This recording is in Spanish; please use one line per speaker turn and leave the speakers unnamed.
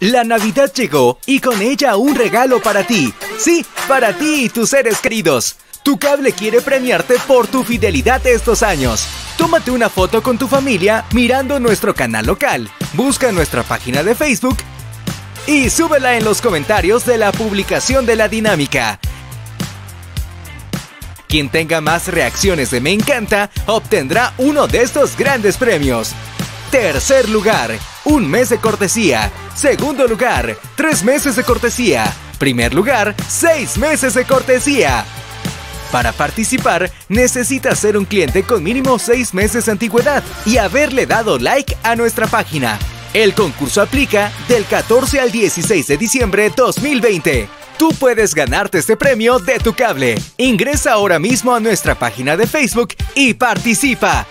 La Navidad llegó y con ella un regalo para ti. Sí, para ti y tus seres queridos. Tu cable quiere premiarte por tu fidelidad estos años. Tómate una foto con tu familia mirando nuestro canal local. Busca nuestra página de Facebook y súbela en los comentarios de la publicación de la dinámica. Quien tenga más reacciones de Me encanta obtendrá uno de estos grandes premios. Tercer lugar, un mes de cortesía. Segundo lugar, tres meses de cortesía. Primer lugar, seis meses de cortesía. Para participar, necesitas ser un cliente con mínimo seis meses de antigüedad y haberle dado like a nuestra página. El concurso aplica del 14 al 16 de diciembre 2020. Tú puedes ganarte este premio de tu cable. Ingresa ahora mismo a nuestra página de Facebook y participa.